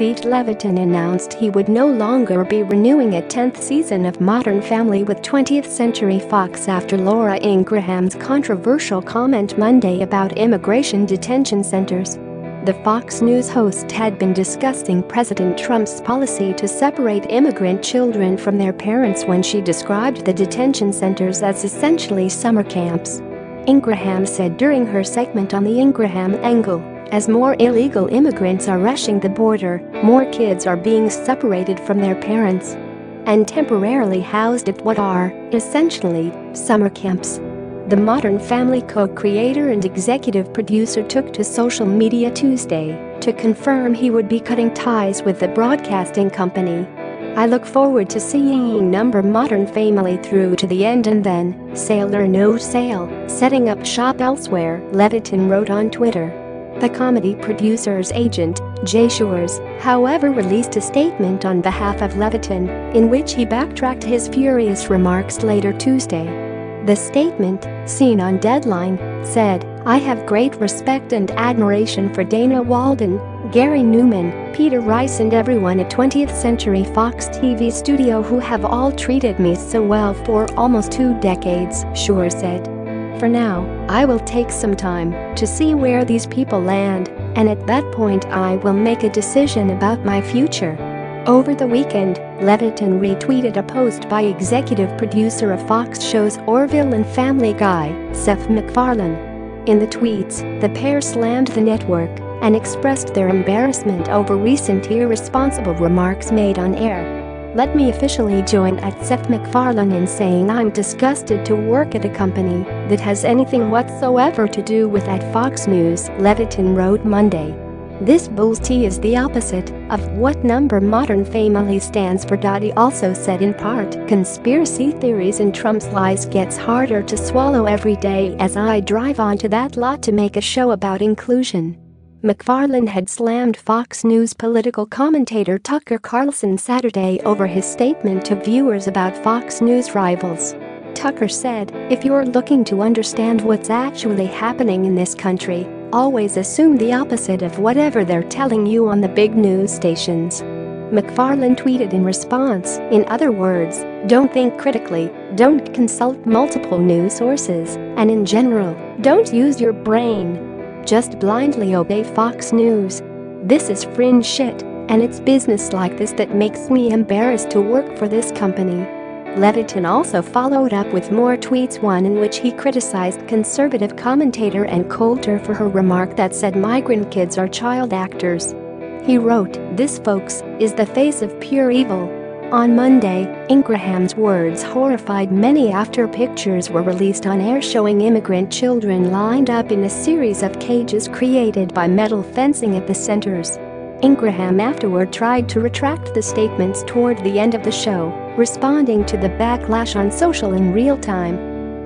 Steve Levitan announced he would no longer be renewing a 10th season of Modern Family with 20th Century Fox after Laura Ingraham's controversial comment Monday about immigration detention centers. The Fox News host had been discussing President Trump's policy to separate immigrant children from their parents when she described the detention centers as essentially summer camps. Ingraham said during her segment on the Ingraham Angle, as more illegal immigrants are rushing the border, more kids are being separated from their parents and temporarily housed at what are, essentially, summer camps. The Modern Family co-creator and executive producer took to social media Tuesday to confirm he would be cutting ties with the broadcasting company I look forward to seeing number Modern Family through to the end and then, sale or no sale, setting up shop elsewhere, Levitan wrote on Twitter. The comedy producer's agent, Jay Sures, however released a statement on behalf of Levitan, in which he backtracked his furious remarks later Tuesday. The statement, seen on Deadline, said, I have great respect and admiration for Dana Walden, Gary Newman, Peter Rice and everyone at 20th Century Fox TV studio who have all treated me so well for almost two decades, Sures said. For now, I will take some time to see where these people land, and at that point I will make a decision about my future. Over the weekend, Levitan retweeted a post by executive producer of Fox shows Orville and Family Guy, Seth MacFarlane. In the tweets, the pair slammed the network and expressed their embarrassment over recent irresponsible remarks made on air. Let me officially join at Seth MacFarlane in saying I'm disgusted to work at a company that has anything whatsoever to do with at Fox News, Levitan wrote Monday. This bull's tea is the opposite of what number Modern Family stands for. He also said in part, conspiracy theories and Trump's lies gets harder to swallow every day as I drive onto that lot to make a show about inclusion. MacFarlane had slammed Fox News political commentator Tucker Carlson Saturday over his statement to viewers about Fox News rivals. Tucker said, if you're looking to understand what's actually happening in this country, always assume the opposite of whatever they're telling you on the big news stations. MacFarlane tweeted in response, in other words, don't think critically, don't consult multiple news sources, and in general, don't use your brain. Just blindly obey Fox News. This is fringe shit, and it's business like this that makes me embarrassed to work for this company. Levitan also followed up with more tweets one in which he criticized conservative commentator Ann Coulter for her remark that said migrant kids are child actors. He wrote, this folks, is the face of pure evil, on Monday, Ingraham's words horrified many after pictures were released on air showing immigrant children lined up in a series of cages created by metal fencing at the centers. Ingraham afterward tried to retract the statements toward the end of the show, responding to the backlash on social in real time.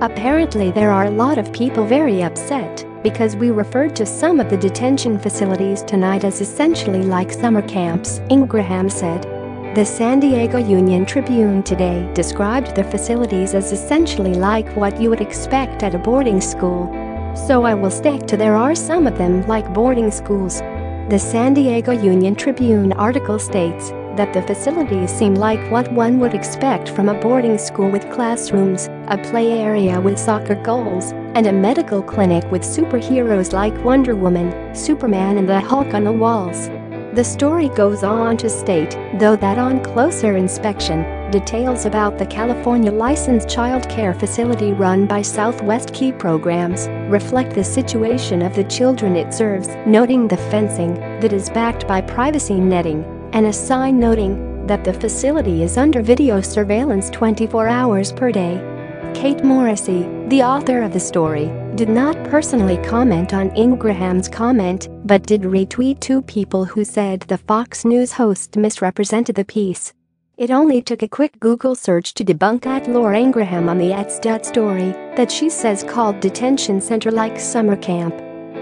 Apparently there are a lot of people very upset because we referred to some of the detention facilities tonight as essentially like summer camps, Ingraham said. The San Diego Union Tribune today described the facilities as essentially like what you would expect at a boarding school. So I will stick to there are some of them like boarding schools. The San Diego Union Tribune article states that the facilities seem like what one would expect from a boarding school with classrooms, a play area with soccer goals, and a medical clinic with superheroes like Wonder Woman, Superman and the Hulk on the walls. The story goes on to state, though that on closer inspection, details about the California licensed child care facility run by Southwest Key Programs reflect the situation of the children it serves, noting the fencing that is backed by privacy netting and a sign noting that the facility is under video surveillance 24 hours per day. Kate Morrissey, the author of the story, did not personally comment on Ingraham's comment, but did retweet two people who said the Fox News host misrepresented the piece. It only took a quick Google search to debunk at Laura Ingraham on the @stud story that she says called detention center like summer camp.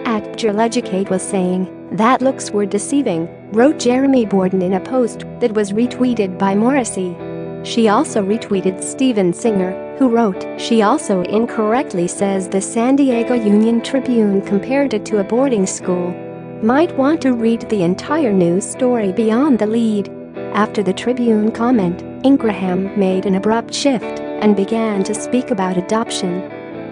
At Jill Educate was saying, that looks were deceiving, wrote Jeremy Borden in a post that was retweeted by Morrissey. She also retweeted Steven Singer, who wrote, she also incorrectly says the San Diego Union Tribune compared it to a boarding school. Might want to read the entire news story beyond the lead. After the Tribune comment, Ingraham made an abrupt shift and began to speak about adoption.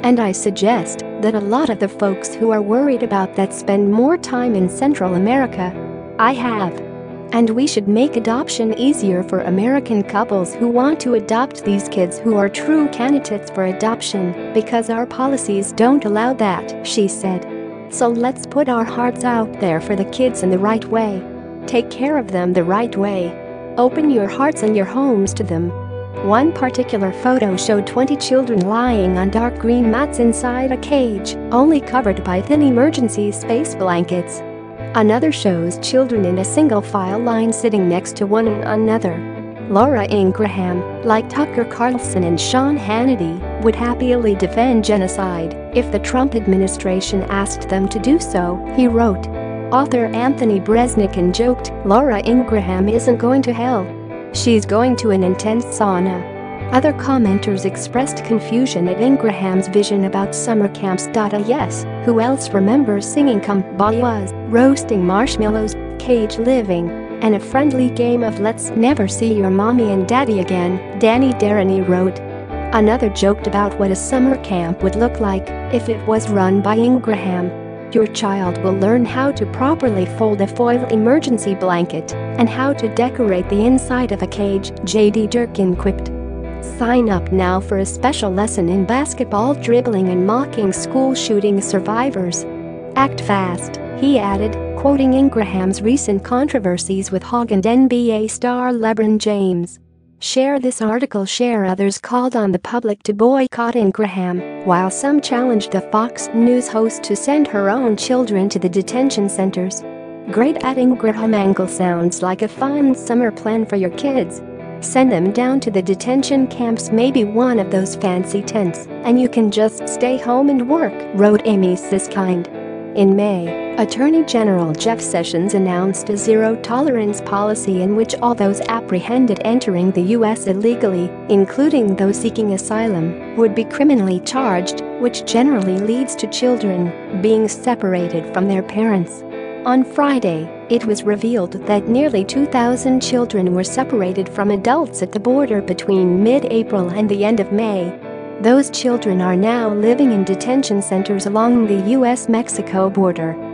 And I suggest that a lot of the folks who are worried about that spend more time in Central America. I have. And we should make adoption easier for American couples who want to adopt these kids who are true candidates for adoption because our policies don't allow that, she said. So let's put our hearts out there for the kids in the right way. Take care of them the right way. Open your hearts and your homes to them. One particular photo showed 20 children lying on dark green mats inside a cage, only covered by thin emergency space blankets. Another shows children in a single file line sitting next to one another. Laura Ingraham, like Tucker Carlson and Sean Hannity, would happily defend genocide if the Trump administration asked them to do so, he wrote. Author Anthony Breznican joked, Laura Ingraham isn't going to hell. She's going to an intense sauna. Other commenters expressed confusion at Ingraham's vision about summer camps. Yes, who else remembers singing kumbayas, roasting marshmallows, cage living, and a friendly game of let's never see your mommy and daddy again, Danny Deraney wrote. Another joked about what a summer camp would look like if it was run by Ingraham. Your child will learn how to properly fold a foil emergency blanket and how to decorate the inside of a cage, J.D. Durkin quipped. Sign up now for a special lesson in basketball dribbling and mocking school shooting survivors. Act fast, he added, quoting Ingraham's recent controversies with Hogg and NBA star LeBron James. Share this article Share others called on the public to boycott Ingraham, while some challenged the Fox News host to send her own children to the detention centers. Great at Ingraham angle sounds like a fun summer plan for your kids. Send them down to the detention camps maybe one of those fancy tents, and you can just stay home and work, wrote Amy Siskind. In May, Attorney General Jeff Sessions announced a zero-tolerance policy in which all those apprehended entering the U.S. illegally, including those seeking asylum, would be criminally charged, which generally leads to children being separated from their parents. On Friday, it was revealed that nearly 2,000 children were separated from adults at the border between mid-April and the end of May. Those children are now living in detention centers along the U.S.-Mexico border.